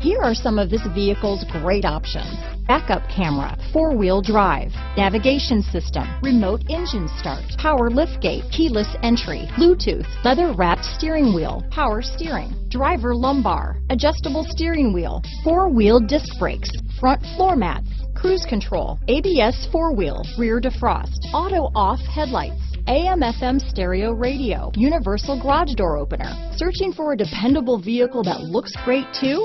Here are some of this vehicle's great options. Backup camera, four-wheel drive, navigation system, remote engine start, power liftgate, keyless entry, Bluetooth, leather-wrapped steering wheel, power steering, driver lumbar, adjustable steering wheel, four-wheel disc brakes, front floor mats, cruise control, ABS four-wheel, rear defrost, auto-off headlights, AM FM stereo radio, universal garage door opener. Searching for a dependable vehicle that looks great too?